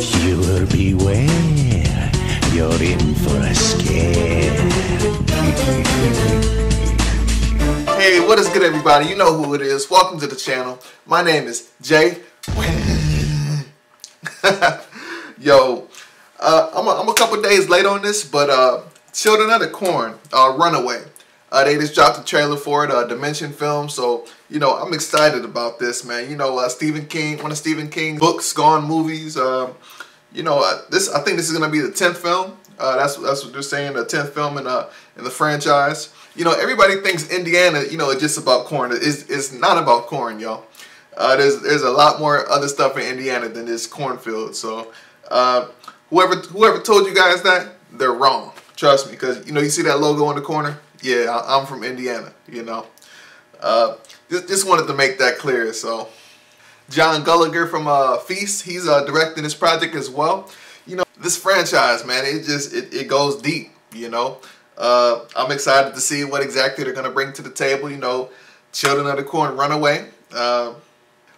Beware, you're in for a scare. Hey, what is good, everybody? You know who it is. Welcome to the channel. My name is Jay. Yo, uh, I'm, a, I'm a couple days late on this, but uh, Children of the Corn, uh, Runaway. Uh, they just dropped the trailer for it, a Dimension film. So, you know, I'm excited about this, man. You know, uh, Stephen King, one of Stephen King's books, gone movies. Um, you know, uh, this I think this is gonna be the tenth film. Uh, that's that's what they're saying, the tenth film in uh in the franchise. You know, everybody thinks Indiana, you know, it's just about corn. It's it's not about corn, y'all. Uh, there's there's a lot more other stuff in Indiana than this cornfield. So, uh, whoever whoever told you guys that, they're wrong. Trust me, because you know you see that logo in the corner. Yeah, I'm from Indiana. You know, uh, just wanted to make that clear. So. John Gulager from uh, Feast. He's uh, directing this project as well. You know, this franchise, man, it just it, it goes deep. You know, uh, I'm excited to see what exactly they're gonna bring to the table. You know, Children of the Corn, Runaway. Uh,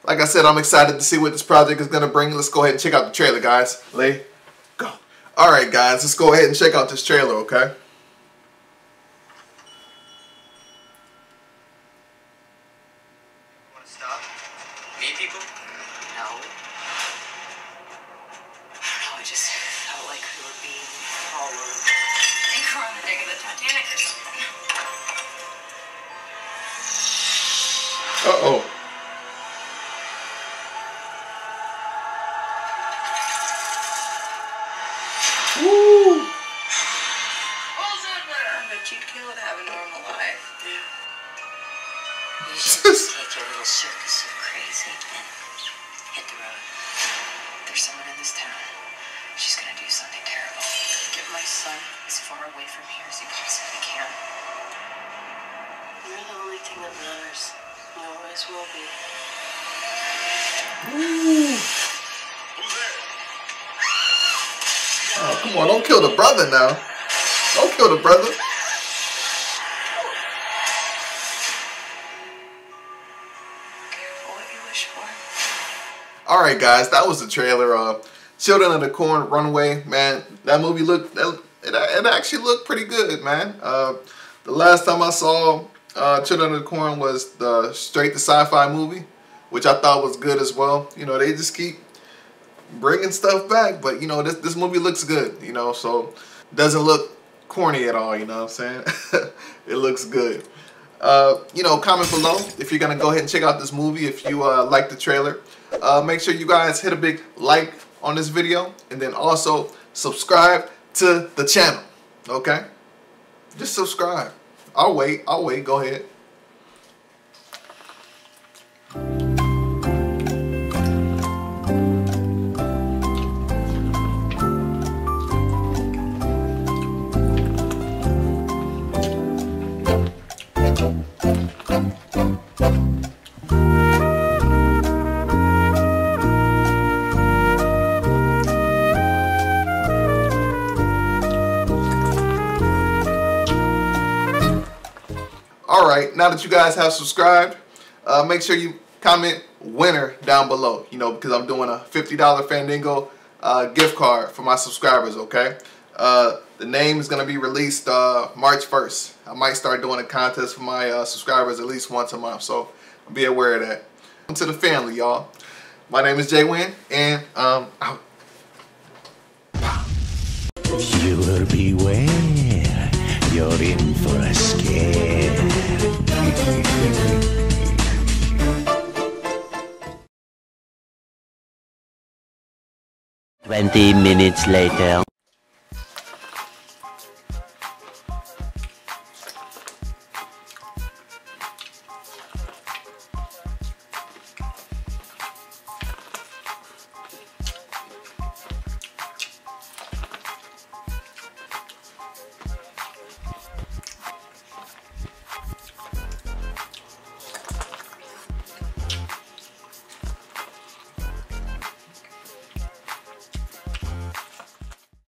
like I said, I'm excited to see what this project is gonna bring. Let's go ahead and check out the trailer, guys. Lay, go. All right, guys, let's go ahead and check out this trailer, okay? Want to stop? Meet people? No. I don't know, it just felt like we were being followed. I think we're on the deck of the Titanic or something. Uh-oh. Woo! Who's in there? But you'd kill to have a normal life. You should take your little circus so crazy and hit the road. There's someone in this town. She's gonna do something terrible. Get my son as far away from here as you possibly can. You're the only thing that matters. You always will be. Ooh. Oh, come on, don't kill the brother now. Don't kill the brother. All right, guys, that was the trailer. of Children of the Corn, Runaway. Man, that movie looked it, it actually looked pretty good, man. Uh, the last time I saw uh, Children of the Corn was the straight to sci-fi movie, which I thought was good as well. You know, they just keep bringing stuff back, but you know, this this movie looks good. You know, so doesn't look corny at all. You know what I'm saying? it looks good. Uh, you know, comment below if you're gonna go ahead and check out this movie. If you uh, like the trailer, uh, make sure you guys hit a big like on this video, and then also subscribe to the channel. Okay? Just subscribe. I'll wait. I'll wait. Go ahead. All right, now that you guys have subscribed, uh, make sure you comment winner down below, you know, because I'm doing a $50 Fandango uh, gift card for my subscribers, okay? Uh, the name is going to be released uh, March 1st. I might start doing a contest for my uh, subscribers at least once a month, so be aware of that. Welcome to the family, y'all. My name is Jay Wynn, and um, out. Beware, you're in for a scare. Twenty minutes later.